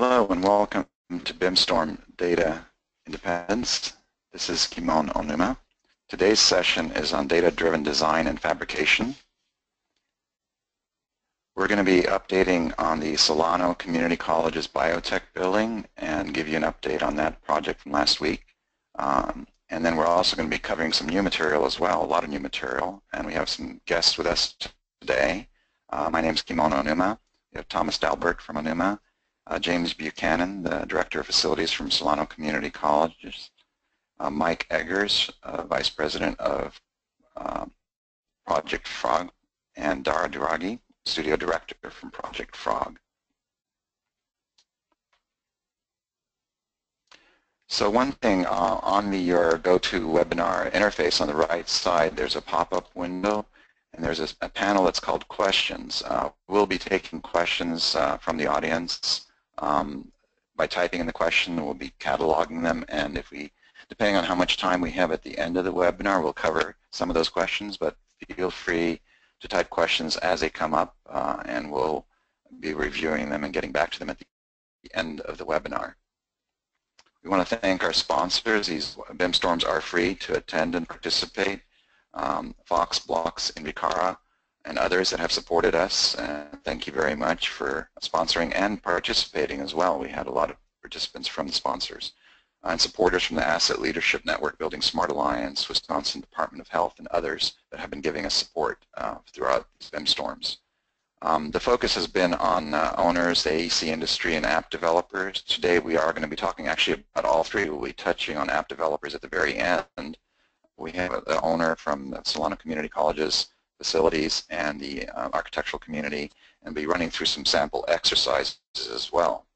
Hello and welcome to BIMStorm Data Independence. This is Kimon Onuma. Today's session is on data-driven design and fabrication. We're going to be updating on the Solano Community College's biotech building and give you an update on that project from last week. Um, and then we're also going to be covering some new material as well, a lot of new material. And we have some guests with us today. Uh, my name is Kimon Onuma. We have Thomas Dalbert from Onuma, uh, James Buchanan, the Director of Facilities from Solano Community College, uh, Mike Eggers, uh, Vice President of uh, Project Frog, and Dara Duragi, Studio Director from Project Frog. So one thing uh, on the your GoToWebinar interface on the right side, there's a pop-up window and there's a, a, panel that's called questions. Uh, we'll be taking questions from the audience um, by typing in the question. We'll be cataloging them and if we, depending on how much time we have at the end of the webinar, we'll cover some of those questions, but feel free to type questions as they come up uh, and we'll be reviewing them and getting back to them at the end of the webinar. We want to thank our sponsors. These BIM storms are free to attend and participate. Um, Fox, Blocks, Invicara, and others that have supported us. And thank you very much for sponsoring and participating as well. We had a lot of participants from the sponsors and supporters from the Asset Leadership Network, Building Smart Alliance, Wisconsin Department of Health, and others that have been giving us support uh, throughout these BIM storms. Um, the focus has been on uh, owners, the AEC industry, and app developers. Today we are going to be talking actually about all three. We'll be touching on app developers at the very end. We have the owner from the Solano Community Colleges facilities and the uh, architectural community and be running through some sample exercises as well.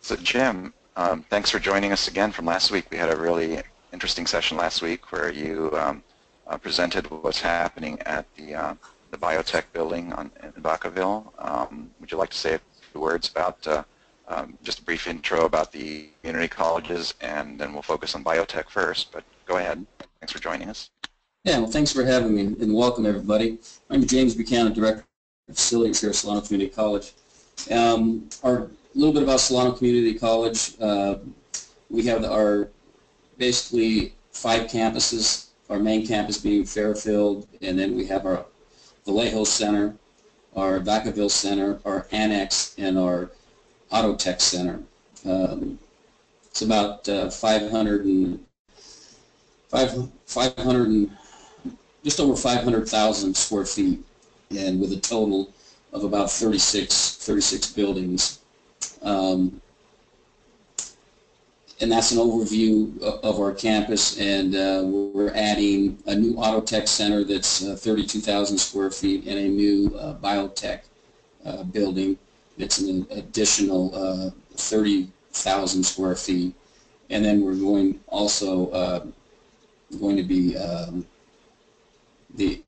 So Jim, um, thanks for joining us again from last week. We had a really interesting session last week where you um, uh, presented what's happening at the uh, the biotech building on, in Vacaville. Um, would you like to say a few words about uh, um, just a brief intro about the community colleges, and then we'll focus on biotech first. But go ahead. Thanks for joining us. Yeah, well, thanks for having me, and welcome everybody. I'm James Buchanan, Director of Facilities here at Solano Community College. Um, our a little bit about Solano Community College. Uh, we have our basically five campuses. Our main campus being Fairfield, and then we have our Vallejo Center, our Vacaville Center, our Annex, and our Auto Tech Center. Um, it's about uh, 500 and, 500 and, just over 500,000 square feet, and with a total of about 36, 36 buildings. Um, and that's an overview of our campus and uh, we're adding a new auto tech center that's uh, 32,000 square feet and a new uh, biotech uh, building it's an additional uh, 30,000 square feet and then we're going also uh, going to be um, the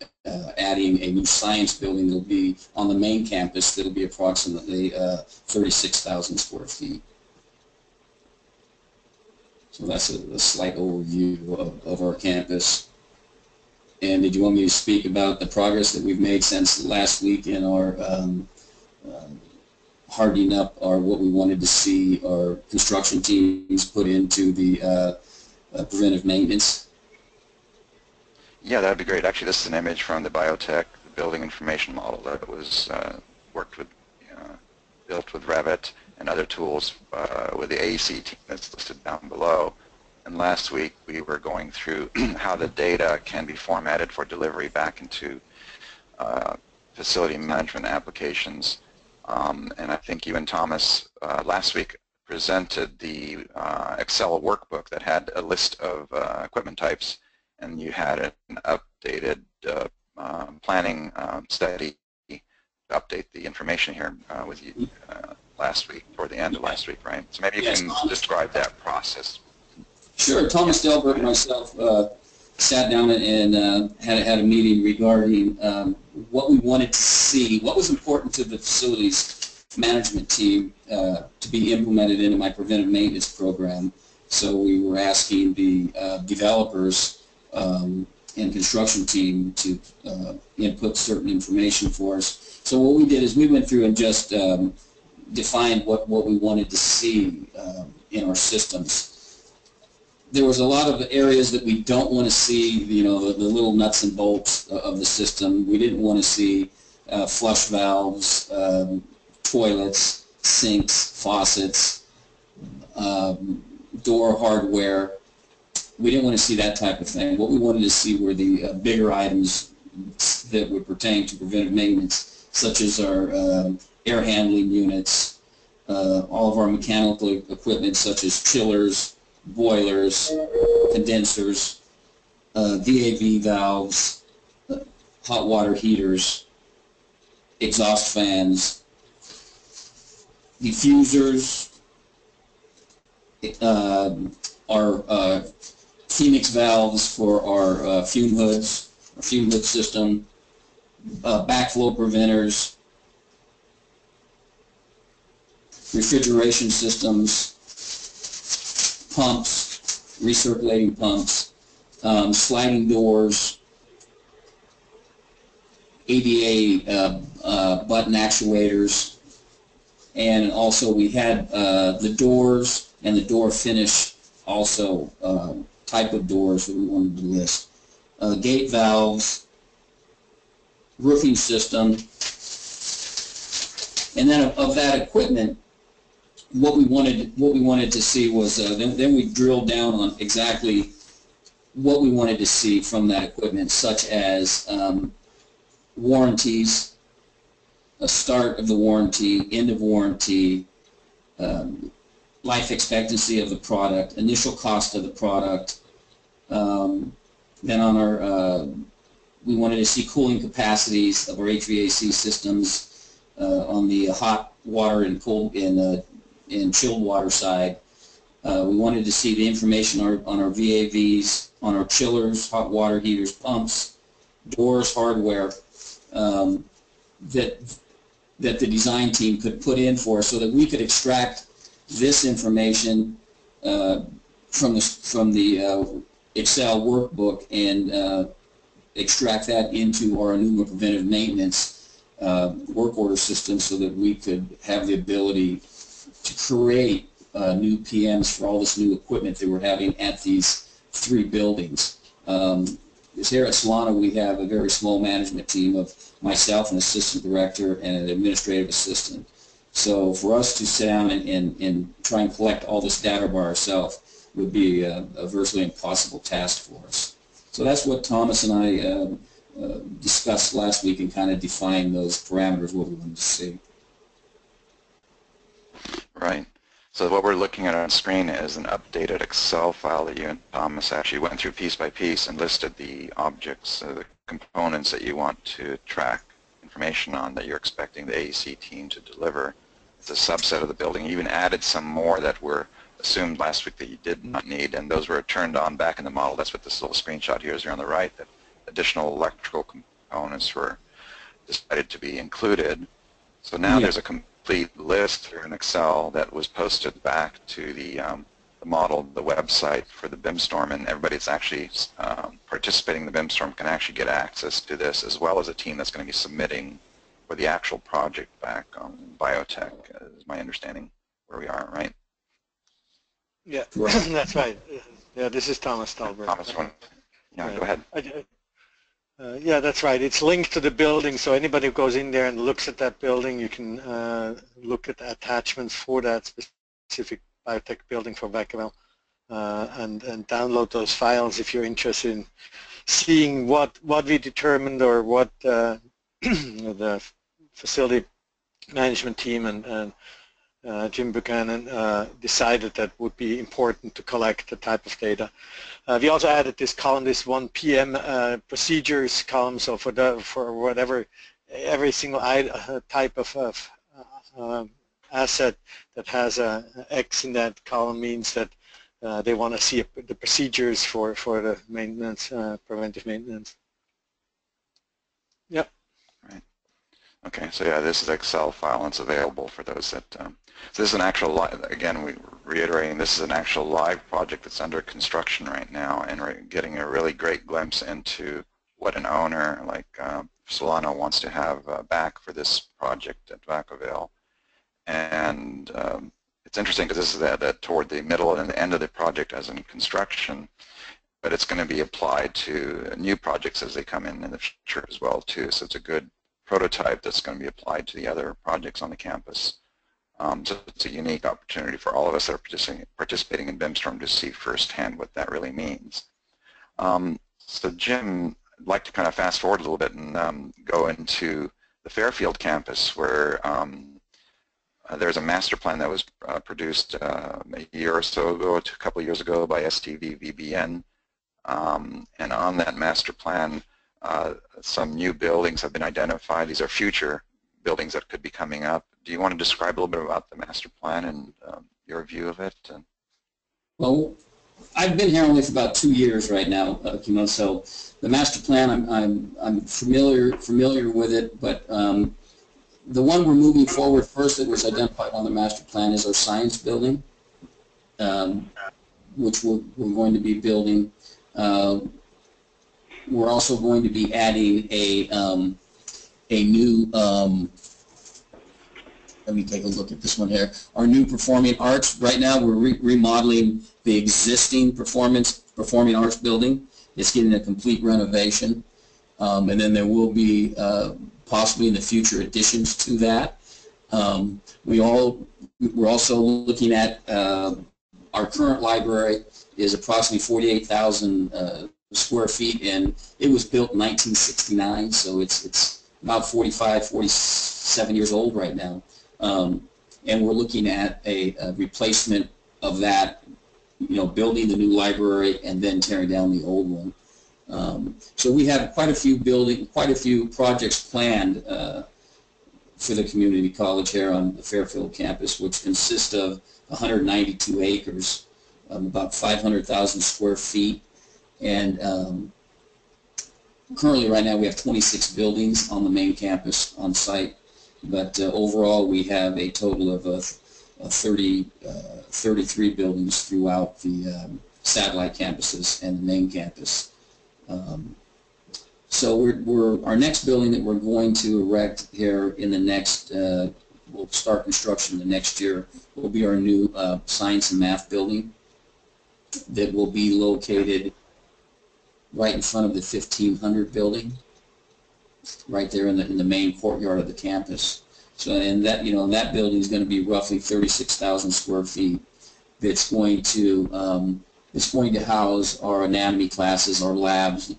adding a new science building that'll be on the main campus that'll be approximately 36,000 square feet. So that's a, a slight overview of, of, our campus. And did you want me to speak about the progress that we've made since last week in our um, um, hardening up our what we wanted to see our construction teams put into the uh, uh, preventive maintenance? Yeah, that would be great. Actually, this is an image from the biotech building information model that was uh, worked with, uh, built with Revit and other tools uh, with the AEC team that's listed down below. And last week we were going through how the data can be formatted for delivery back into uh, facility management applications. Um, and I think you and Thomas uh, last week presented the uh, Excel workbook that had a list of equipment types and you had an updated uh, um, planning um, study to update the information here with you last week, toward the end of last week, right? So maybe you yes, can Thomas. describe that process. Sure. Thomas Delbert and myself uh, sat down and uh, had, a, had a meeting regarding um, what we wanted to see, what was important to the facilities management team uh, to be implemented into my preventive maintenance program. So we were asking the uh, developers um, and construction team to uh, input certain information for us. So what we did is we went through and just um, defined what, what we wanted to see um, in our systems. There was a lot of areas that we don't want to see, you know, the, the little nuts and bolts of the system. We didn't want to see uh, flush valves, um, toilets, sinks, faucets, um, door hardware. We didn't want to see that type of thing. What we wanted to see were the uh, bigger items that would pertain to preventive maintenance, such as our um, air handling units, uh, all of our mechanical equipment such as chillers, boilers, condensers, uh, VAV valves, uh, hot water heaters, exhaust fans, diffusers, uh, our uh, Phoenix valves for our uh, fume hoods, our fume hood system, uh, backflow preventers, refrigeration systems, pumps, recirculating pumps, um, sliding doors, ADA uh, uh, button actuators, and also we had uh, the doors and the door finish also uh, type of doors that we wanted to list. Uh, gate valves, roofing system, and then of, of that equipment, what we wanted what we wanted to see was uh, then, then we drilled down on exactly what we wanted to see from that equipment, such as um, warranties, a start of the warranty, end of warranty, um, life expectancy of the product, initial cost of the product. Um, then on our, uh, we wanted to see cooling capacities of our HVAC systems uh, on the hot water and cold and uh, chilled water side. Uh, we wanted to see the information on our, on our VAVs, on our chillers, hot water heaters, pumps, doors, hardware um, that that the design team could put in for us so that we could extract this information uh, from the from the uh, Excel workbook and uh, extract that into our Onuma preventive maintenance uh, work order system so that we could have the ability to create uh, new PMs for all this new equipment that we're having at these three buildings. Um, here at Solano, we have a very small management team of myself, an assistant director, and an administrative assistant. So for us to sit down and, and, and try and collect all this data by ourselves would be a, a, virtually impossible task for us. So that's what Thomas and I uh, uh, discussed last week and kind of defined those parameters, what we wanted to see. Right. So what we're looking at on screen is an updated Excel file that you and Thomas actually went through piece by piece and listed the objects, uh, the components that you want to track information on that you're expecting the AEC team to deliver. It's a subset of the building. You even added some more that were assumed last week that you did not need, and those were turned on back in the model. That's what this little screenshot here is here on the right, that additional electrical components were decided to be included. So now yeah. there's a complete list through in Excel that was posted back to the, um, the model, the website for the BIMStorm, and everybody that's actually um, participating in the BIMStorm can actually get access to this, as well as a team that's going to be submitting for the actual project back on biotech, is my understanding where we are, right? Yeah, that's right. Yeah, this is Thomas Talbert. Thomas. Yeah, right. go ahead. I, uh, yeah, that's right. It's linked to the building, so anybody who goes in there and looks at that building, you can uh, look at the attachments for that specific biotech building for Vacaville uh, and, and download those files if you're interested in seeing what, what we determined or what uh, the facility management team and, and uh, Jim Buchanan uh, decided that would be important to collect the type of data. Uh, we also added this column, this one PM uh, procedures column, so for the for whatever every single uh, type of, of uh, asset that has a X in that column means that they want to see the procedures for for the maintenance, preventive maintenance. Yep. Right. Okay, so yeah, this is Excel file and it's available for those that um, so this is an actual, live, again, we reiterating, this is an actual live project that's under construction right now, and we're getting a really great glimpse into what an owner like uh, Solano wants to have uh, back for this project at Vacaville. and um, it's interesting because this is that, that toward the middle and the end of the project as in construction, but it's going to be applied to new projects as they come in in the future as well too. So it's a good prototype that's going to be applied to the other projects on the campus. Um, so it's a unique opportunity for all of us that are participating, participating in BIMStorm to see firsthand what that really means. Um, so Jim, I'd like to kind of fast forward a little bit and um, go into the Fairfield campus where um, uh, there's a master plan that was uh, produced uh, a year or so ago, a couple years ago by STV VBN. Um, and on that master plan, uh, some new buildings have been identified. These are future buildings that could be coming up. Do you want to describe a little bit about the master plan and um, your view of it? Well, I've been here only for about two years right now, uh, Kimo, so the master plan, I'm, I'm, I'm familiar, familiar with it, but um, the one we're moving forward first that was identified on the master plan is our science building, um, which we're, we're going to be building. Uh, we're also going to be adding a, um, a new, um, let me take a look at this one here. Our new performing arts, right now we're re remodeling the existing performance performing arts building. It's getting a complete renovation. Um, and then there will be uh, possibly in the future additions to that. Um, we all, we're also looking at uh, our current library is approximately 48,000 uh, square feet and it was built in 1969 so it's it's about 45 47 years old right now. Um, and we're looking at a, a, replacement of that you know building the new library and then tearing down the old one. Um, so we have quite a few building quite a few projects planned uh, for the community college here on the Fairfield campus which consist of 192 acres um, about 500,000 square feet and um, currently right now we have 26 buildings on the main campus on site, but uh, overall we have a total of uh, 30, uh, 33 buildings throughout the um, satellite campuses and the main campus. Um, so we're, we're, our next building that we're going to erect here in the next, uh, we'll start construction the next year, will be our new uh, science and math building that will be located right in front of the 1500 building, right there in the, in the main courtyard of the campus. So, and that, you know, that building is going to be roughly 36,000 square feet. It's going to, um, it's going to house our anatomy classes, our labs,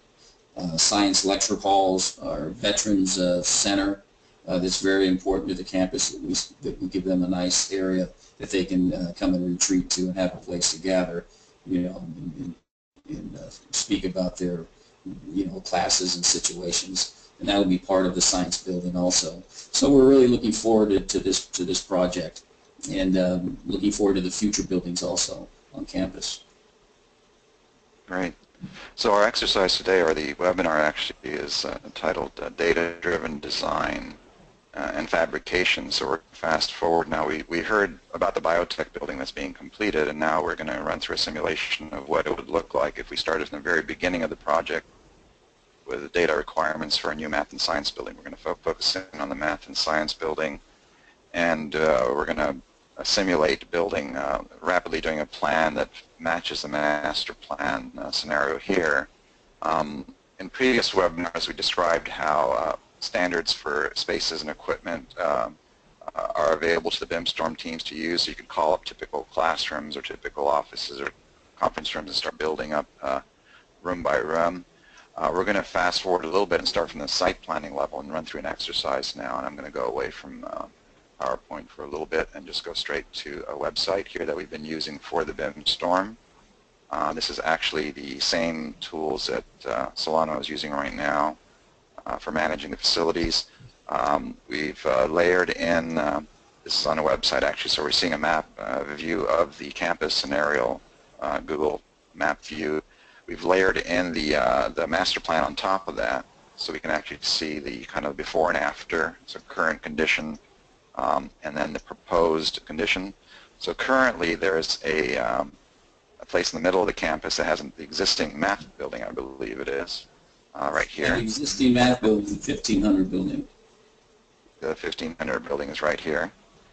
uh, science lecture halls, our veterans uh, center. Uh, that's very important to the campus that we, that we give them a nice area that they can uh, come and retreat to and have a place to gather, you know, and, and uh, speak about their, you know, classes and situations. And that will be part of the science building also. So we're really looking forward to, to this to this project, and um, looking forward to the future buildings also on campus. Great. So our exercise today, or the webinar actually, is uh, titled uh, Data-Driven Design uh, and fabrication. So we're fast forward now. We, we heard about the biotech building that's being completed, and now we're going to run through a simulation of what it would look like if we started from the very beginning of the project with the data requirements for a new math and science building. We're going to fo focus in on the math and science building, and uh, we're going to uh, simulate building, uh, rapidly doing a plan that matches the master plan uh, scenario here. Um, in previous webinars, we described how uh, standards for spaces and equipment um, uh, are available to the BIMStorm teams to use. So you can call up typical classrooms or typical offices or conference rooms and start building up uh, room by room. Uh, we're going to fast forward a little bit and start from the site planning level and run through an exercise now. And I'm going to go away from uh, PowerPoint for a little bit and just go straight to a website here that we've been using for the BIMStorm. Uh, this is actually the same tools that uh, Solano is using right now uh, for managing the facilities. Um, we've uh, layered in, uh, this is on a website actually, so we're seeing a map uh, view of the campus scenario, Google map view. We've layered in the, the master plan on top of that so we can actually see the kind of before and after, so current condition, um, and then the proposed condition. So currently there's a, um, a place in the middle of the campus that has the existing math building, I believe it is uh, right here. The existing math building, 1500 building. The 1500 building is right here.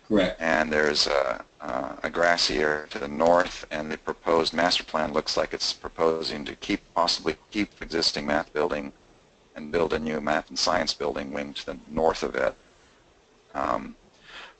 Correct. and there's a, uh, a grassy area to the north, and the proposed master plan looks like it's proposing to keep, possibly keep existing math building and build a new math and science building wing to the north of it. Um,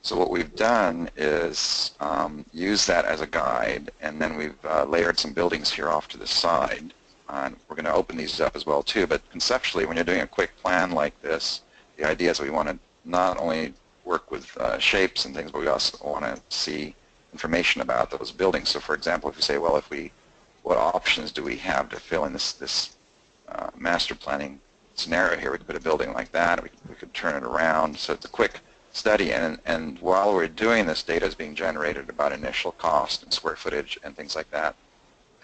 so what we've done is um, use that as a guide, and then we've uh, layered some buildings here off to the side. And we're going to open these up as well too, but conceptually when you're doing a quick plan like this, the idea is we want to not only work with uh, shapes and things, but we also want to see information about those buildings. So for example, if you say, well, if we, what options do we have to fill in this, this uh, master planning scenario here? We could put a building like that, we, we could turn it around. So it's a quick study, and, and while we're doing this, data is being generated about initial cost and square footage and things like that,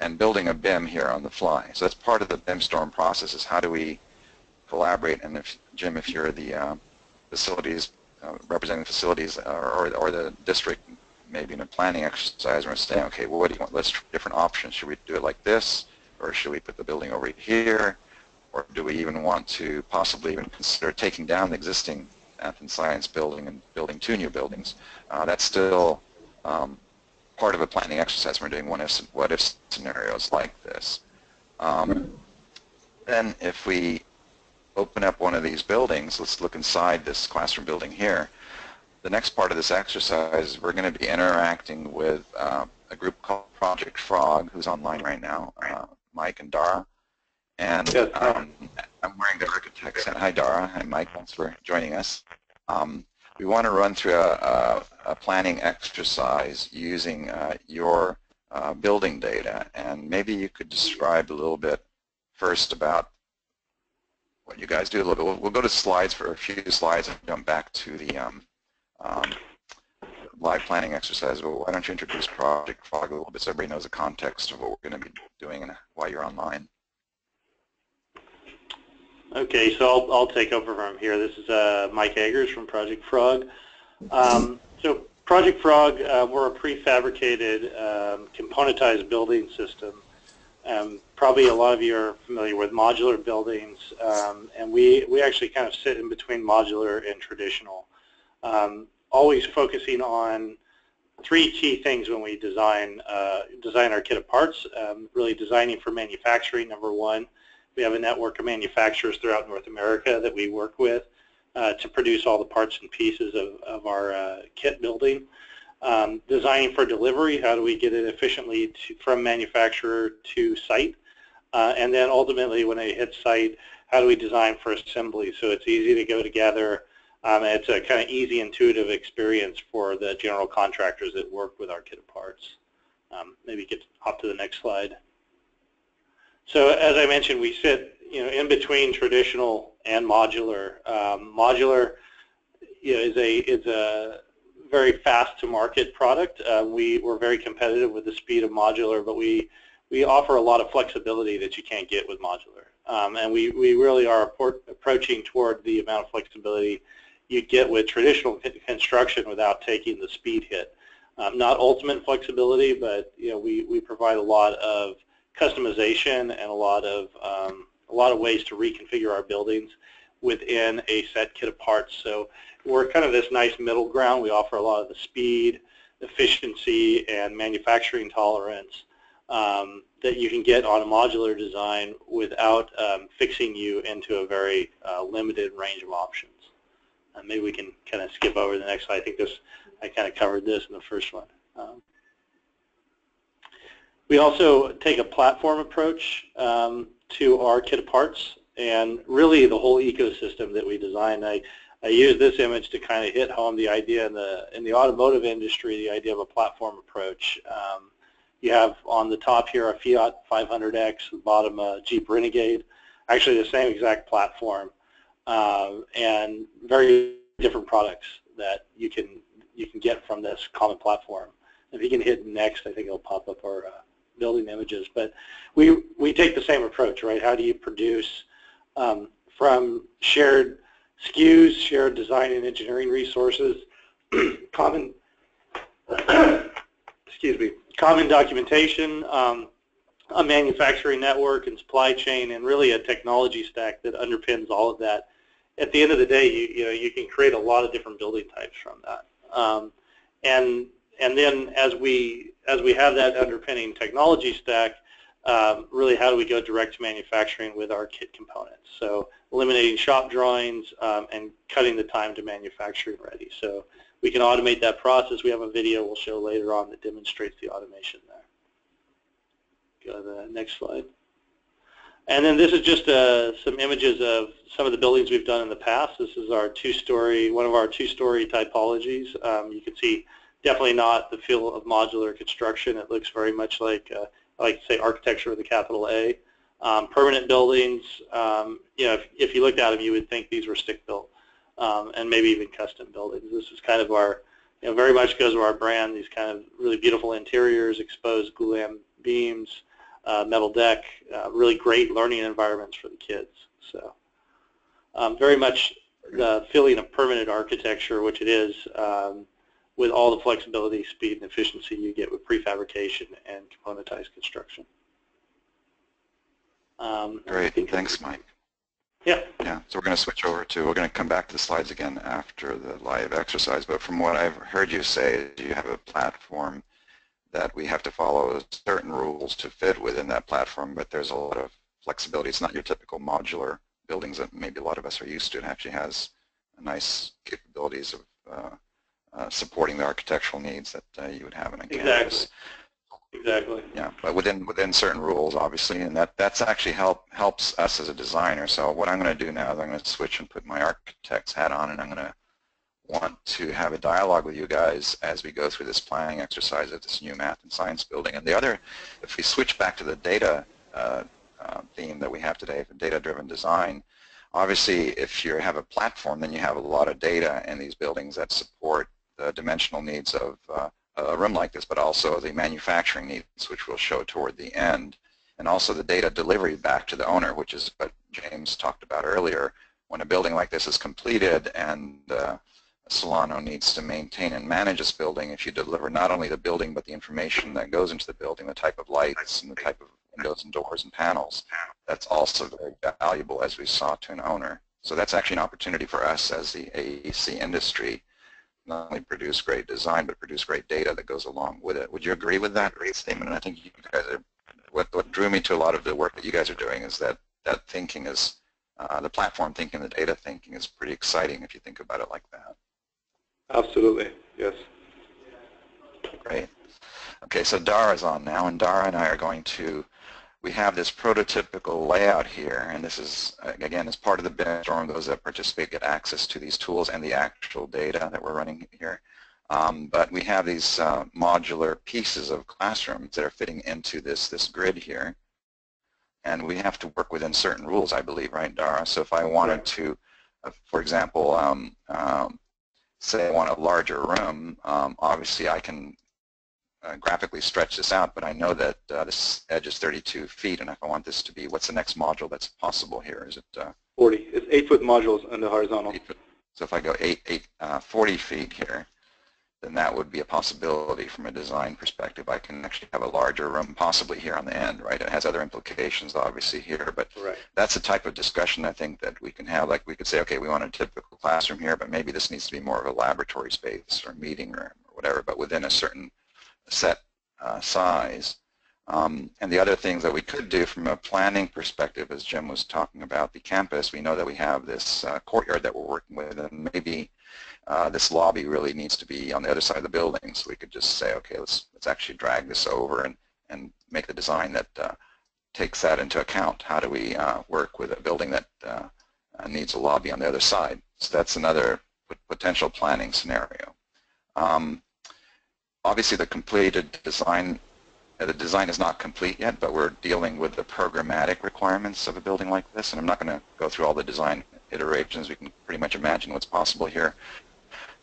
and building a BIM here on the fly. So that's part of the BIM storm process is how do we collaborate, and if, Jim, if you're the uh, facilities, uh, representing facilities or, or, or the district, maybe in a planning exercise, we're saying, okay, well, what do you want? Let's different options. Should we do it like this, or should we put the building over here, or do we even want to possibly even consider taking down the existing math and science building and building two new buildings? Uh, that's still um, part of a planning exercise. We're doing what if, what if scenarios like this. Um, then if we open up one of these buildings, let's look inside this classroom building here, the next part of this exercise, we're going to be interacting with uh, a group called Project Frog, who's online right now, uh, Mike and Dara. And um, I'm wearing the architect's hat. Hi, Dara. Hi, Mike. Thanks for joining us. Um, we want to run through a, a, a planning exercise using uh, your uh, building data, and maybe you could describe a little bit first about what you guys do a little bit. We'll, go to slides for a few slides and jump back to the um, um, live planning exercise. Well, why don't you introduce Project Frog a little bit so everybody knows the context of what we're going to be doing and why you're online. Okay, so I'll, I'll take over from here. This is uh, Mike Eggers from Project Frog. Um, so Project Frog, uh, we're a prefabricated um, componentized building system. Um, probably a lot of you are familiar with modular buildings, um, and we, we actually kind of sit in between modular and traditional. Um, always focusing on three key things when we design, uh, design our kit of parts, um, really designing for manufacturing, number one. We have a network of manufacturers throughout North America that we work with to produce all the parts and pieces of, of our uh, kit building. Um, designing for delivery, how do we get it efficiently to, from manufacturer to site? Uh, and then ultimately when it hits site, how do we design for assembly so it's easy to go together um, and it's a kind of easy, intuitive experience for the general contractors that work with our kit of parts. Um, maybe get hop to the next slide. So as I mentioned, we sit you know in between traditional and modular. Um, modular you know, is a is a very fast to market product. Uh, we we're very competitive with the speed of modular, but we we offer a lot of flexibility that you can't get with modular. Um, and we, we really are approaching toward the amount of flexibility you get with traditional construction without taking the speed hit. Um, not ultimate flexibility, but you know we, we provide a lot of customization and a lot of um, a lot of ways to reconfigure our buildings within a set kit of parts. So we're kind of this nice middle ground. We offer a lot of the speed, efficiency, and manufacturing tolerance um, that you can get on a modular design without um, fixing you into a very uh, limited range of options. Uh, maybe we can kind of skip over the next slide. I think this, I kind of covered this in the first one. Um, we also take a platform approach um, to our kit of parts and really the whole ecosystem that we design. I, I use this image to kind of hit home the idea in the in the automotive industry, the idea of a platform approach. Um, you have on the top here a Fiat 500X, the bottom a Jeep Renegade, actually the same exact platform, uh, and very different products that you can you can get from this common platform. If you can hit next, I think it'll pop up our uh, building images. But we, we take the same approach, right? How do you produce um, from shared SKUs, shared design and engineering resources, common, excuse me, common documentation, um, a manufacturing network and supply chain, and really a technology stack that underpins all of that. At the end of the day, you, you know, you can create a lot of different building types from that. Um, and and then as we as we have that underpinning technology stack, um, really how do we go direct to manufacturing with our kit components? So eliminating shop drawings um, and cutting the time to manufacturing ready. So we can automate that process. We have a video we'll show later on that demonstrates the automation there. Go to the next slide. And then this is just uh, some images of some of the buildings we've done in the past. This is our two-story, one of our two-story typologies. Um, you can see definitely not the feel of modular construction. It looks very much like, uh, I like to say, architecture with a capital A. Um, permanent buildings, um, you know, if, if, you looked at them, you would think these were stick-built um, and maybe even custom buildings. This is kind of our, you know, very much goes to our brand, these kind of really beautiful interiors, exposed glulam beams, uh, metal deck, uh, really great learning environments for the kids. So um, very much the feeling of permanent architecture, which it is, um, with all the flexibility, speed, and efficiency you get with prefabrication and componentized construction. Um, Great, thanks Mike. Yeah. Yeah, so we're going to switch over to, we're going to come back to the slides again after the live exercise, but from what I've heard you say, you have a platform that we have to follow certain rules to fit within that platform, but there's a lot of flexibility. It's not your typical modular buildings that maybe a lot of us are used to. It actually has nice capabilities of uh, uh, supporting the architectural needs that uh, you would have in a exactly. campus. Exactly. Yeah, but within within certain rules, obviously, and that that's actually help helps us as a designer. So what I'm going to do now is I'm going to switch and put my architect's hat on, and I'm going to want to have a dialogue with you guys as we go through this planning exercise of this new math and science building. And the other, if we switch back to the data uh, uh, theme that we have today, data-driven design, obviously if you have a platform, then you have a lot of data in these buildings that support the dimensional needs of uh, a room like this, but also the manufacturing needs, which we'll show toward the end, and also the data delivery back to the owner, which is what James talked about earlier. When a building like this is completed and uh, Solano needs to maintain and manage this building, if you deliver not only the building, but the information that goes into the building, the type of lights and the type of windows and doors and panels, that's also very valuable as we saw to an owner. So that's actually an opportunity for us as the AEC industry not only produce great design, but produce great data that goes along with it. Would you agree with that great statement? And I think you guys are, what, what drew me to a lot of the work that you guys are doing is that that thinking is, uh, the platform thinking, the data thinking is pretty exciting if you think about it like that. Absolutely, yes. Great. Okay, so Dara's on now, and Dara and I are going to we have this prototypical layout here, and this is, again, as part of the BIMStorm, those that participate get access to these tools and the actual data that we're running here. Um, but we have these uh, modular pieces of classrooms that are fitting into this, this grid here. And we have to work within certain rules, I believe, right, Dara? So if I wanted to, uh, for example, um, um, say I want a larger room, um, obviously I can uh, graphically stretch this out, but I know that uh, this edge is 32 feet, and if I want this to be, what's the next module that's possible here? Is it uh, 40? It's eight-foot modules on the horizontal. So if I go eight, eight, uh, 40 feet here, then that would be a possibility from a design perspective. I can actually have a larger room possibly here on the end, right? It has other implications obviously here, but right. that's a type of discussion I think that we can have. Like we could say, okay, we want a typical classroom here, but maybe this needs to be more of a laboratory space or meeting room or whatever, but within a certain set uh, size. Um, and the other things that we could do from a planning perspective, as Jim was talking about the campus, we know that we have this uh, courtyard that we're working with, and maybe uh, this lobby really needs to be on the other side of the building. So we could just say, okay, let's let's actually drag this over and and make the design that uh, takes that into account. How do we uh, work with a building that uh, needs a lobby on the other side? So that's another potential planning scenario. Um, obviously the completed design, uh, the design is not complete yet, but we're dealing with the programmatic requirements of a building like this, and I'm not going to go through all the design iterations. We can pretty much imagine what's possible here.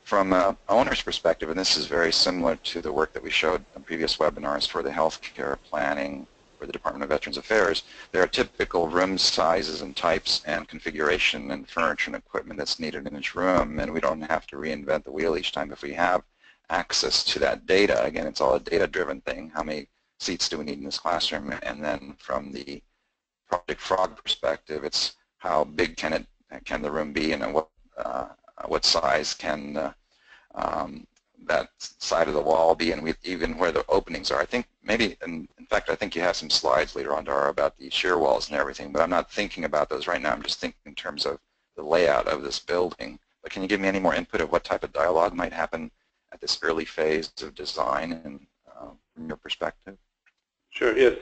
From an owner's perspective, and this is very similar to the work that we showed in previous webinars for the healthcare planning for the Department of Veterans Affairs, there are typical room sizes and types and configuration and furniture and equipment that's needed in each room, and we don't have to reinvent the wheel each time if we have access to that data. Again, it's all a data-driven thing. How many seats do we need in this classroom? And then from the Project Frog perspective, it's how big can it can the room be, and what uh, what size can uh, um, that side of the wall be and even where the openings are. I think maybe, in, in fact, I think you have some slides later on, Dara, about the shear walls and everything, but I'm not thinking about those right now. I'm just thinking in terms of the layout of this building. But can you give me any more input of what type of dialogue might happen at this early phase of design and uh, from your perspective? Sure, yes.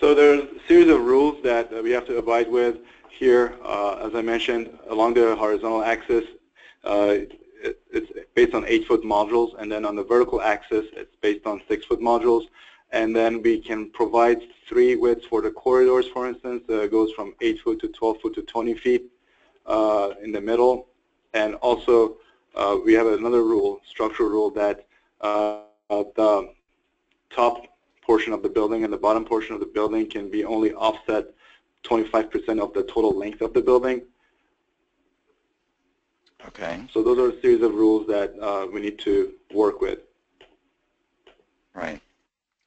So there's a series of rules that uh, we have to abide with here. Uh, as I mentioned, along the horizontal axis, uh, it, it's based on 8-foot modules, and then on the vertical axis, it's based on 6-foot modules. And then we can provide three widths for the corridors, for instance. Uh, goes from 8 foot to 12 foot to 20 feet uh, in the middle. And also, we have another rule, structural rule, that uh, the top portion of the building and the bottom portion of the building can be only offset 25% of the total length of the building. Okay, So those are a series of rules that uh, we need to work with. right.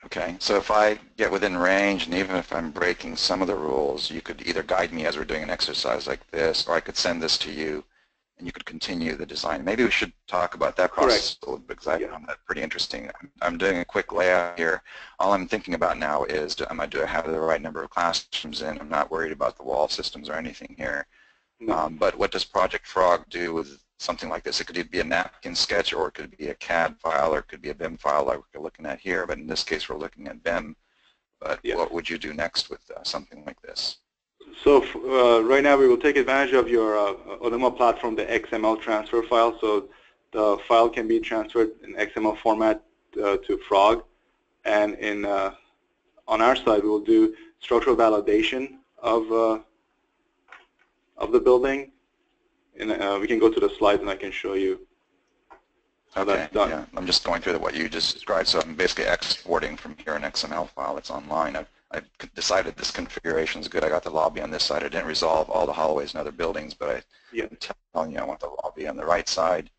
Okay, so if I get within range and even if I'm breaking some of the rules, you could either guide me as we're doing an exercise like this, or I could send this to you and you could continue the design. Maybe we should talk about that process a little bit because I Yeah. found that pretty interesting. I'm, I'm doing a quick layout here. All I'm thinking about now is, do, am I, do I have the right number of classrooms in? I'm not worried about the wall systems or anything here. Um, but what does Project Frog do with something like this? It could be a napkin sketch or it could be a CAD file or it could be a BIM file like we're looking at here. But in this case, we're looking at BIM. But Yeah. what would you do next with uh, something like this? So uh, right now we will take advantage of your uh, Onuma platform, the XML transfer file. So the file can be transferred in XML format uh, to Frog. And in uh, on our side, we will do structural validation of uh, of the building. And uh, we can go to the slides and I can show you how Okay, that's done. yeah, I'm just going through what you just described. So I'm basically exporting from here an XML file that's online. I've, I've decided this configuration is good. I got the lobby on this side. I didn't resolve all the hallways and other buildings, but I, Yeah. I'm telling you I want the lobby on the right side.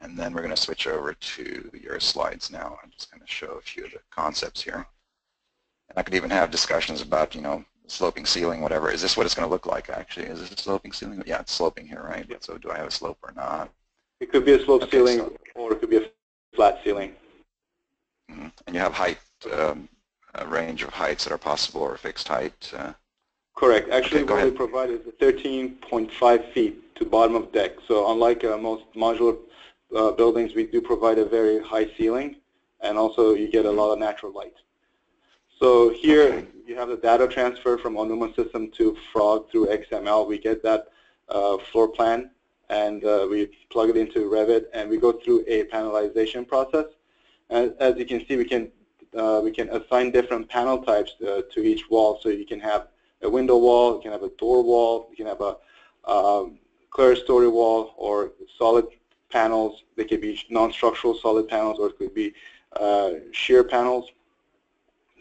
And then we're going to switch over to your slides now. I'm just going to show a few of the concepts here. And I could even have discussions about, you know, sloping ceiling, whatever. Is this what it's going to look like, actually? Is this a sloping ceiling? Yeah, it's sloping here, right? Yeah. So do I have a slope or not? It could be a slope Okay, ceiling so- or it could be a flat ceiling. Mhm. And you have height, um, range of heights that are possible or a fixed height. Uh, Correct. Actually, Okay, what we ahead. provide is 13.5 feet to bottom of deck. So unlike uh, most modular uh, buildings, we do provide a very high ceiling, and also you get a lot of natural light. So here Okay. you have the data transfer from Onuma system to Frog through XML. We get that uh, floor plan, and uh, we plug it into Revit, and we go through a panelization process. And as you can see, we can uh, we can assign different panel types uh, to each wall. So you can have a window wall, you can have a door wall, you can have a um, clerestory wall or solid panels. They could be non-structural solid panels or it could be uh, shear panels.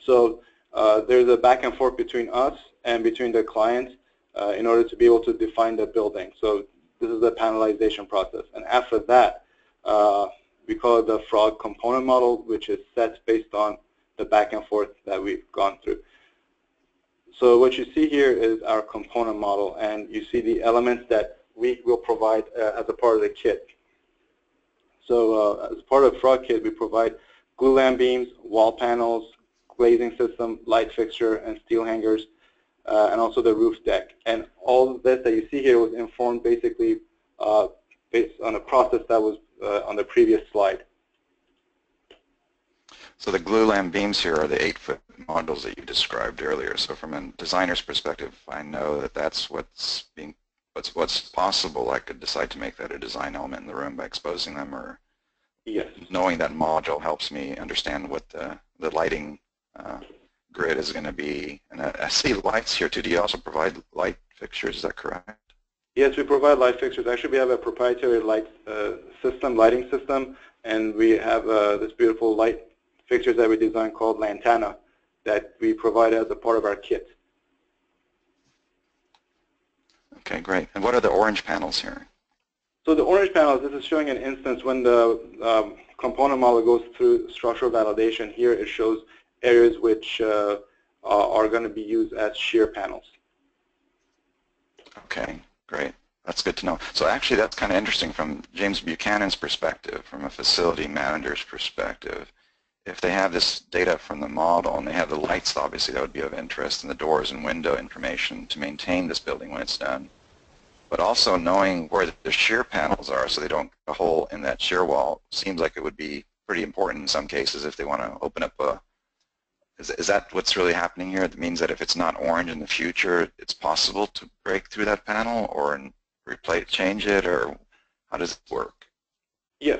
So uh, there's a back and forth between us and between the client uh, in order to be able to define the building. So this is the panelization process. And after that, uh, we call it the frog component model, which is set based on the back and forth that we've gone through. So what you see here is our component model, and you see the elements that we will provide uh, as a part of the kit. So uh, as part of Frog Kit, we provide glulam beams, wall panels, glazing system, light fixture, and steel hangers, uh, and also the roof deck. And all of this that you see here was informed basically uh, based on a process that was uh, on the previous slide. So the glulam beams here are the eight-foot modules that you described earlier. So from a designer's perspective, I know that that's what's being what's what's possible. I could decide to make that a design element in the room by exposing them, or Yes. knowing that module helps me understand what the the lighting uh, grid is going to be. And I, I see lights here too. Do you also provide light fixtures? Is that correct? Yes, we provide light fixtures. Actually, we have a proprietary light uh, system, lighting system, and we have uh, this beautiful light fixtures that we designed called Lantana that we provide as a part of our kit. Okay, great. And what are the orange panels here? So the orange panels, this is showing an instance when the um, component model goes through structural validation. Here it shows areas which uh, are going to be used as shear panels. Okay, great. That's good to know. So actually that's kind of interesting from James Buchanan's perspective, from a facility manager's perspective. If they have this data from the model and they have the lights, obviously that would be of interest, and the doors and window information to maintain this building when it's done. But also knowing where the shear panels are so they don't get a hole in that shear wall seems like it would be pretty important in some cases if they want to open up a is, is that what's really happening here? It means that if it's not orange in the future, it's possible to break through that panel or replace, change it, or how does it work? Yes.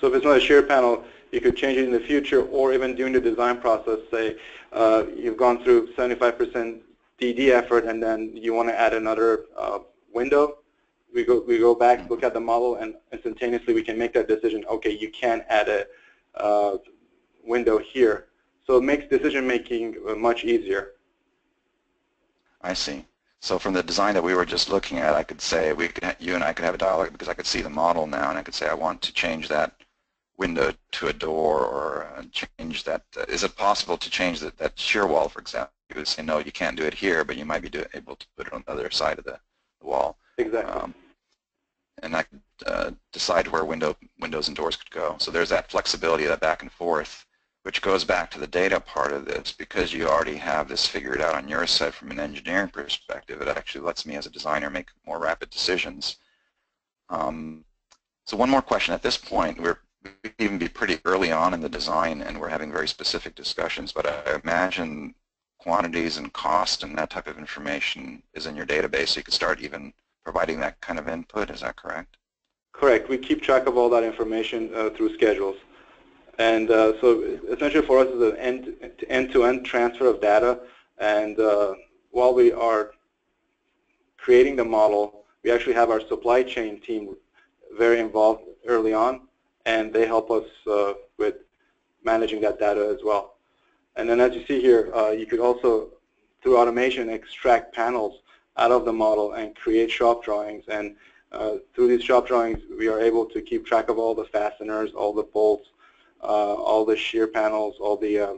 So if it's not a shear panel, you could change it in the future or even during the design process, say uh, you've gone through 75% DD effort and then you want to add another uh, window. We go, we go back, look at the model, and instantaneously we can make that decision, okay, you can add a uh, window here. So it makes decision making uh, much easier. I see. So from the design that we were just looking at, I could say we could, you and I could have a dialogue because I could see the model now, and I could say I want to change that window to a door or uh, change that. Uh, is it possible to change that, that shear wall, for example? You would say no, you can't do it here, but you might be do, able to put it on the other side of the, the wall. Exactly. Um, and I could uh, decide where window windows and doors could go. So there's that flexibility, that back and forth which goes back to the data part of this. Because you already have this figured out on your side from an engineering perspective, it actually lets me as a designer make more rapid decisions. Um, so one more question. At this point, we're we even be pretty early on in the design and we're having very specific discussions, but I imagine quantities and cost and that type of information is in your database, so you could start even providing that kind of input. Is that correct? Correct. We keep track of all that information uh, through schedules. And uh, so essentially for us is an end-to-end -end transfer of data. And uh, while we are creating the model, we actually have our supply chain team very involved early on, and they help us uh, with managing that data as well. And then as you see here, uh, you could also, through automation, extract panels out of the model and create shop drawings. And uh, through these shop drawings, we are able to keep track of all the fasteners, all the bolts, uh, all the shear panels, all the, uh,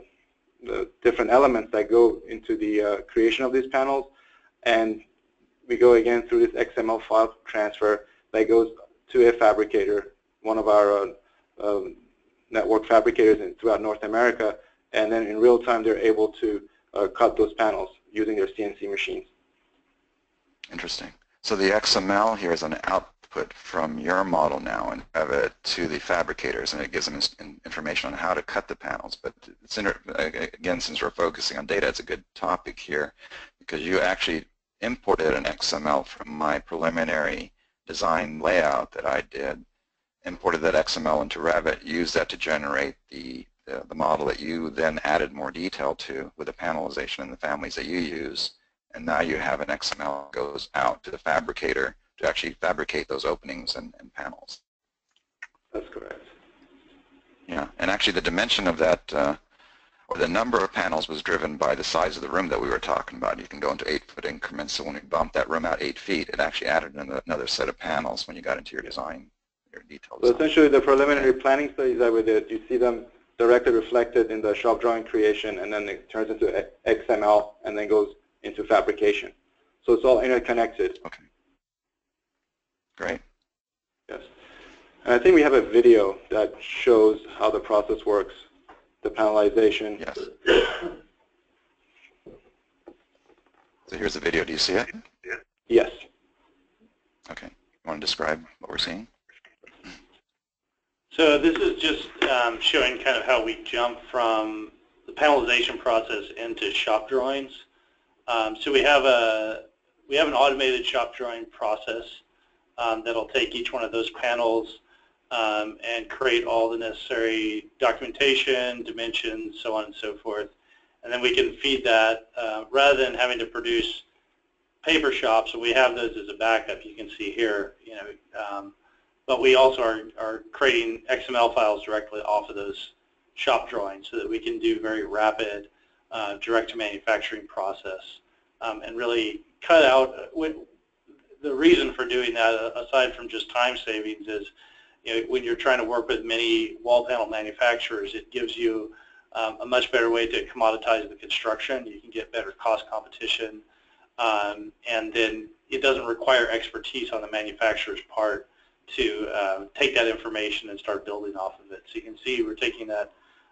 the different elements that go into the uh, creation of these panels. And we go again through this XML file transfer that goes to a fabricator, one of our um, network fabricators in, throughout North America, and then in real time they're able to uh, cut those panels using their CNC machines. Interesting. So the XML here is an output from your model now and have it to the fabricators, and it gives them information on how to cut the panels. But again, since we're focusing on data, it's a good topic here because you actually imported an XML from my preliminary design layout that I did, imported that XML into Revit, used that to generate the, the, the model that you then added more detail to with the panelization and the families that you use. And now you have an XML that goes out to the fabricator to actually fabricate those openings and, and panels. That's correct. Yeah, and actually the dimension of that, uh, or the number of panels was driven by the size of the room that we were talking about. You can go into eight-foot increments, so when we bumped that room out eight feet, it actually added another set of panels when you got into your design, your details. So essentially the preliminary planning studies that we did, you see them directly reflected in the shop drawing creation, and then it turns into XML, and then goes into fabrication. So it's all interconnected. Okay. Great. Yes. And I think we have a video that shows how the process works, the panelization. Yes. So here's the video. Do you see it? Yes. Okay. You want to describe what we're seeing? So this is just um, showing kind of how we jump from the panelization process into shop drawings. Um, so we have a we have an automated shop drawing process um, that'll take each one of those panels um, and create all the necessary documentation, dimensions, so on and so forth. And then we can feed that uh, rather than having to produce paper shops. So we have those as a backup. You can see here, you know, um, but we also are, are creating XML files directly off of those shop drawings so that we can do very rapid uh, direct-to-manufacturing process um, and really cut out, uh, the reason for doing that, uh, aside from just time savings, is you know, when you're trying to work with many wall panel manufacturers, it gives you um, a much better way to commoditize the construction. You can get better cost competition, um, and then it doesn't require expertise on the manufacturer's part to um, take that information and start building off of it. So you can see we're taking that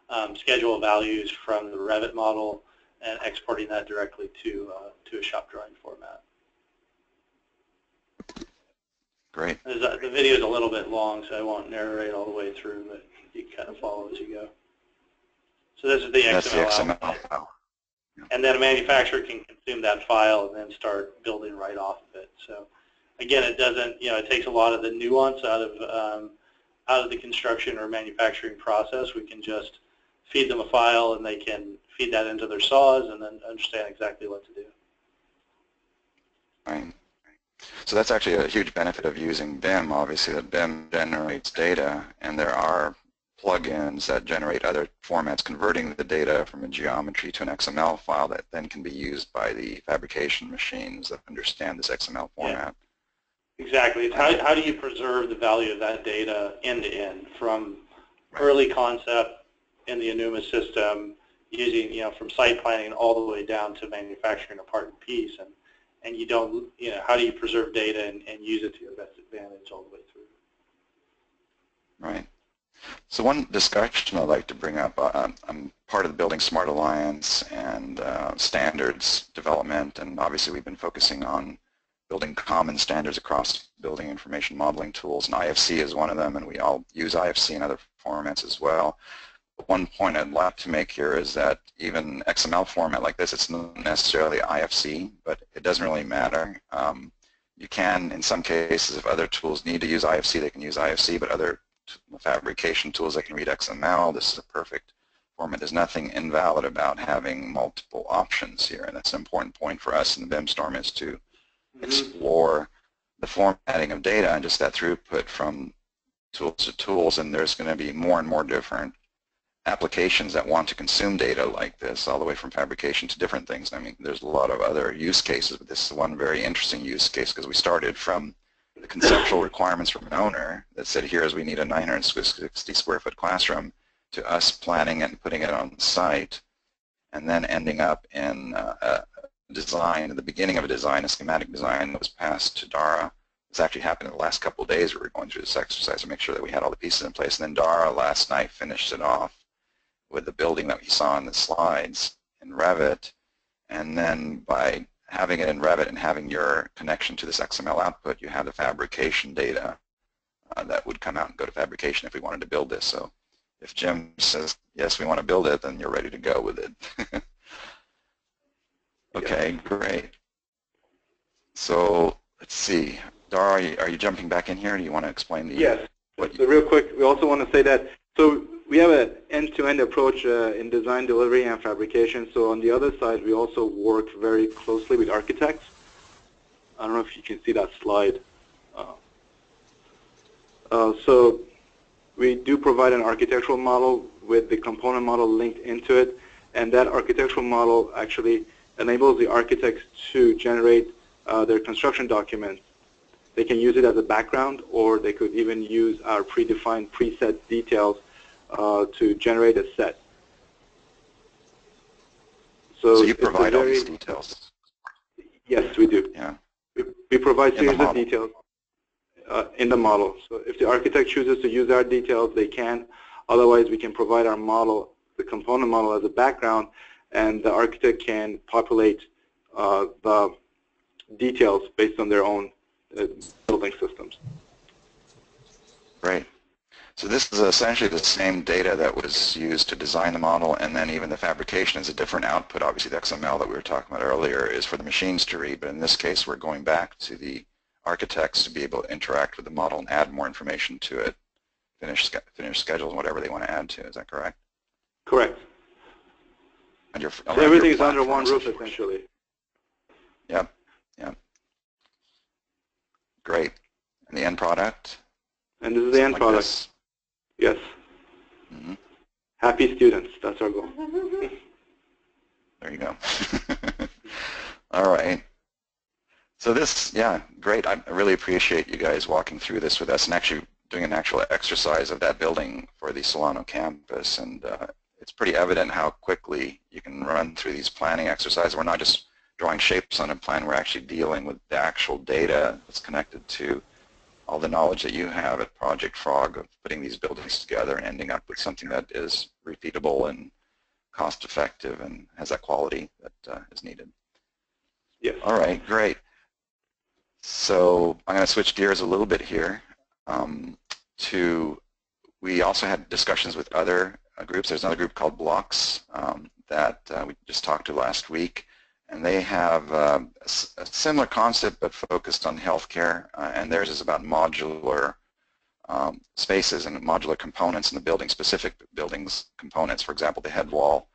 um, schedule of values from the Revit model and exporting that directly to, uh, to a shop drawing format. Great. The video is a little bit long, so I won't narrate all the way through, but you can kind of follow as you go. So this is the That's the XML XML file. And then a manufacturer can consume that file and then start building right off of it. So again, it doesn't, you know, it takes a lot of the nuance out of, um, out of the construction or manufacturing process. We can just feed them a file and they can feed that into their saws and then understand exactly what to do. Right. So that's actually a huge benefit of using BIM. Obviously, that BIM generates data, and there are plugins that generate other formats, converting the data from a geometry to an XML file that then can be used by the fabrication machines that understand this XML format. Exactly. It's how, how do you preserve the value of that data end to end from early concept in the Onuma system using, you know, from site planning all the way down to manufacturing a part and piece. And, and you don't, you know, how do you preserve data and, and use it to your best advantage all the way through? Right. So one discussion I'd like to bring up, uh, I'm part of the Building Smart Alliance and uh, standards development, and obviously we've been focusing on building common standards across building information modeling tools, and IFC is one of them, and we all use IFC in other formats as well. But one point I'd like to make here is that even XML format like this, it's not necessarily IFC, but it doesn't really matter. Um, you can, in some cases, if other tools need to use IFC, they can use IFC, but other fabrication tools that can read XML, this is a perfect format. There's nothing invalid about having multiple options here, and that's an important point for us in the BIMStorm is to explore the formatting of data and just that throughput from tools to tools, and there's going to be more and more different applications that want to consume data like this, all the way from fabrication to different things. I mean, there's a lot of other use cases, but this is one very interesting use case because we started from the conceptual requirements from an owner that said, here's we need a 960 square foot classroom, to us planning and putting it on site, and then ending up in uh, design, the beginning of a design, a schematic design that was passed to Dara. This actually happened in the last couple of days. Where we were going through this exercise to make sure that we had all the pieces in place. And then Dara last night finished it off with the building that we saw in the slides in Revit. And then by having it in Revit and having your connection to this XML output, you have the fabrication data uh, that would come out and go to fabrication if we wanted to build this. So if Jim says, yes, we want to build it, then you're ready to go with it. okay, great. So let's see. Dara, are you, are you jumping back in here? Do you want to explain the... Yes. What So real quick, we also want to say that, so we have an end-to-end approach uh, in design, delivery, and fabrication. So on the other side, we also work very closely with architects. I don't know if you can see that slide. Uh, uh, so we do provide an architectural model with the component model linked into it, and that architectural model actually enables the architects to generate uh, their construction documents they can use it as a background, or they could even use our predefined preset details uh, to generate a set. So you it's a provide all these details. Yes, we do. Yeah. We, we provide series of details uh, in the model. So if the architect chooses to use our details, they can. Otherwise, we can provide our model, the component model, as a background, and the architect can populate uh, the details based on their own uh, building systems. Great. So this is essentially the same data that was used to design the model, and then even the fabrication is a different output. Obviously, the XML that we were talking about earlier is for the machines to read, but in this case, we're going back to the architects to be able to interact with the model and add more information to it, finish, finish schedules, whatever they want to add to. Is that correct? Correct. And your, So around your everything is under one roof, essentially. Yep, yep. Great. And the end product? And this is the end Like product. this. Yes. Mhm. Happy students. That's our goal. There you go. All right. So this, yeah, great. I I really appreciate you guys walking through this with us and actually doing an actual exercise of that building for the Solano campus. And uh, it's pretty evident how quickly you can run through these planning exercises. We're not just drawing shapes on a plan. We're actually dealing with the actual data that's connected to all the knowledge that you have at Project Frog of putting these buildings together and ending up with something that is repeatable and cost effective and has that quality that uh, is needed. Yes. All right, great. So I'm going to switch gears a little bit here um, to, we also had discussions with other groups. There's another group called Blox um, that uh, we just talked to last week. And they have uh, a, a, similar concept but focused on healthcare. Uh, and theirs is about modular um, spaces and modular components in the building, specific buildings components. For example, the head wall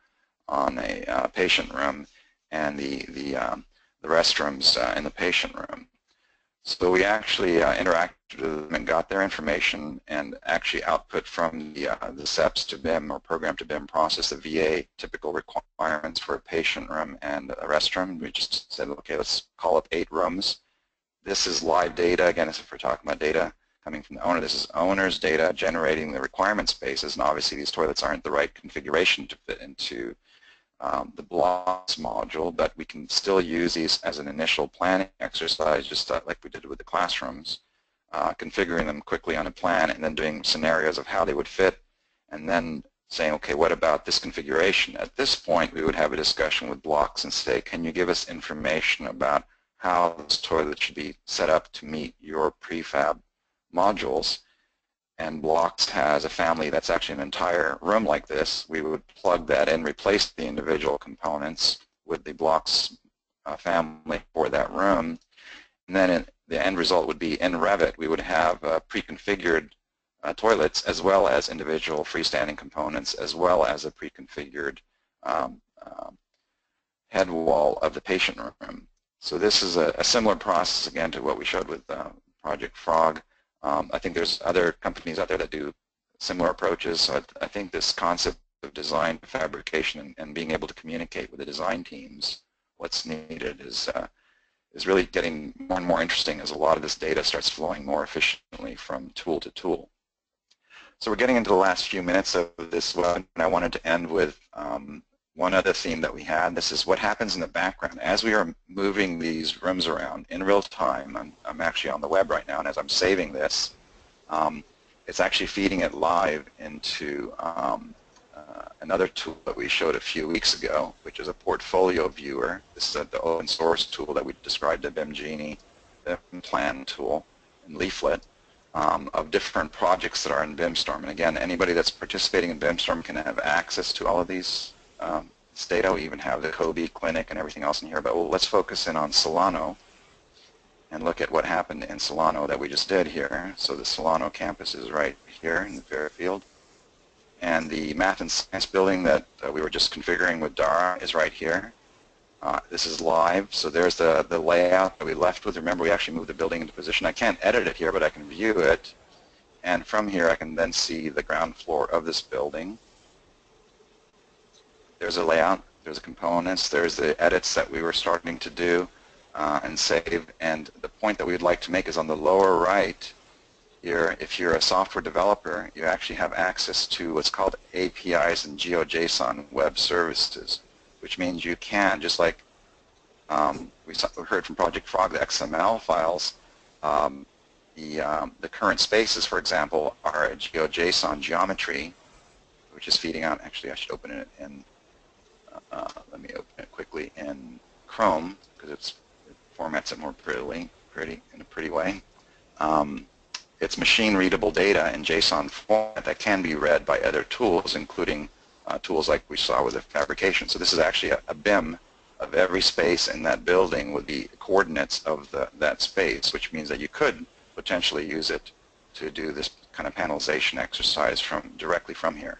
on a uh, patient room and the, the, um, the restrooms uh, in the patient room. So we actually uh, interacted with them and got their information and actually output from the, uh, the SEPS to BIM or program to BIM process the VA typical requirements for a patient room and a restroom. We just said, okay, let's call up eight rooms. This is live data. Again, if we're talking about data coming from the owner, this is owner's data generating the requirement spaces. And obviously these toilets aren't the right configuration to fit into um, the Blox module, but we can still use these as an initial planning exercise, just like we did with the classrooms, uh, configuring them quickly on a plan and then doing scenarios of how they would fit, and then saying, okay, what about this configuration? At this point, we would have a discussion with Blox and say, can you give us information about how this toilet should be set up to meet your prefab modules? And Blox has a family that's actually an entire room like this, we would plug that in, replace the individual components with the Blox uh, family for that room. And then in, the end result would be in Revit, we would have uh, pre-configured uh, toilets as well as individual freestanding components as well as a pre-configured um, um head wall of the patient room. So this is a, a, similar process again to what we showed with uh, Project Frog. Um, I think there's other companies out there that do similar approaches. So I, I think this concept of design fabrication and, and, being able to communicate with the design teams what's needed is uh, is really getting more and more interesting as a lot of this data starts flowing more efficiently from tool to tool. So we're getting into the last few minutes of this webinar, and I wanted to end with um, one other theme that we had. This is what happens in the background. As we are moving these rooms around in real time, I'm, I'm actually on the web right now, and as I'm saving this, um, it's actually feeding it live into um, uh, another tool that we showed a few weeks ago, which is a portfolio viewer. This is a, the open source tool that we described the BIMGenie, the plan tool, and leaflet. Um, of different projects that are in BIMStorm. And again, anybody that's participating in BIMStorm can have access to all of these um. We even have the Kobe clinic and everything else in here. But well, let's focus in on Solano and look at what happened in Solano that we just did here. So the Solano campus is right here in the Fairfield. And the math and science building that uh, we were just configuring with Dara is right here. Uh, this is live, so there's the, the layout that we left with. Remember, we actually moved the building into position. I can't edit it here, but I can view it. And from here, I can then see the ground floor of this building. There's a layout, there's the components, there's the edits that we were starting to do uh, and save. And the point that we'd like to make is on the lower right here, if you're a software developer, you actually have access to what's called APIs and GeoJSON web services, which means you can, just like um, we heard from Project Frog, the XML files, um, the, um, the current spaces, for example, are a GeoJSON geometry, which is feeding out, actually I should open it in uh, let me open it quickly in Chrome because it formats it more prettily, pretty in a pretty way. Um, it's machine readable data in JSON format that can be read by other tools, including uh, tools like we saw with the fabrication. So this is actually a, a, BIM of every space in that building with the coordinates of the, that space, which means that you could potentially use it to do this kind of panelization exercise from directly from here.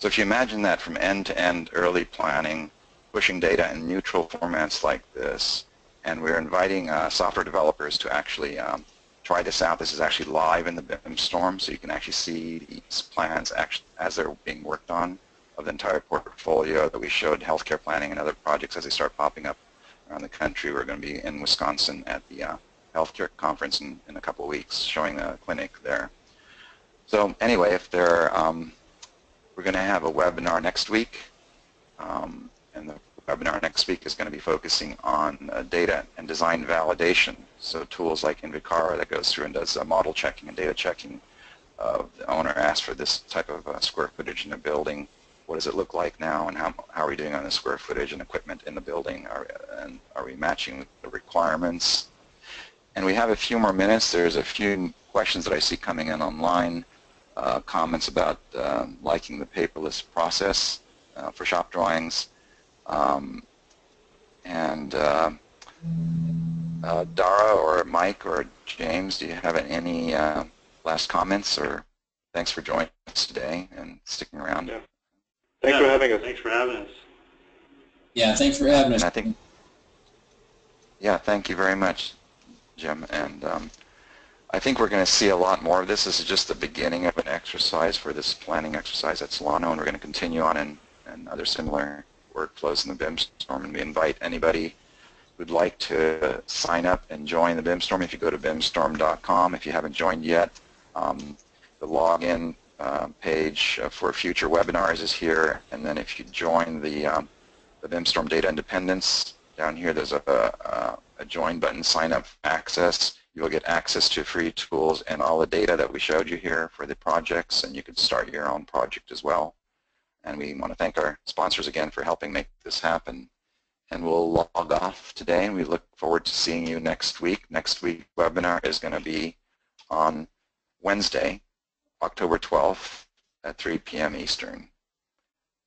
So if you imagine that from end-to-end early planning, pushing data in neutral formats like this, and we're inviting uh, software developers to actually um, try this out. This is actually live in the BIMStorm, so you can actually see these plans as they're being worked on of the entire portfolio that we showed healthcare planning and other projects as they start popping up around the country. We're going to be in Wisconsin at the uh, healthcare conference in, in a couple of weeks showing a clinic there. So anyway, if there are um, we're going to have a webinar next week, um, and the webinar next week is going to be focusing on uh, data and design validation. So tools like Invicara that goes through and does uh, model checking and data checking. Uh, the owner asked for this type of uh, square footage in a building. What does it look like now, and how, how are we doing on the square footage and equipment in the building? Are, and are we matching the requirements? And we have a few more minutes. There's a few questions that I see coming in online. Uh, comments about uh, liking the paperless process uh, for shop drawings. Um, and uh, uh, Dara or Mike or James, do you have any uh, last comments or thanks for joining us today and sticking around? Yeah. Thanks Yeah, for having us. Thanks for having us. Yeah, thanks for having us. And I think, yeah, thank you very much, Jim. And um, I think we're going to see a lot more of this. This is just the beginning of an exercise for this planning exercise at Solano, and we're going to continue on in, in other similar workflows in the BIMStorm. And we invite anybody who'd like to sign up and join the BIMStorm. If you go to bimstorm.com, if you haven't joined yet, um, the login uh, page uh, for future webinars is here. And then if you join the um, the BIMStorm Data Independence. Down here there's a, a, a join button, sign up access. You will get access to free tools and all the data that we showed you here for the projects and you can start your own project as well. And we want to thank our sponsors again for helping make this happen. And we'll log off today and we look forward to seeing you next week. Next week webinar is going to be on Wednesday, October 12th at 3 p.m. Eastern.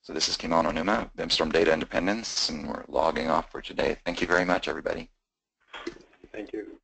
So this is Kimon Onuma, BIMStorm Data Independence, and we're logging off for today. Thank you very much, everybody. Thank you.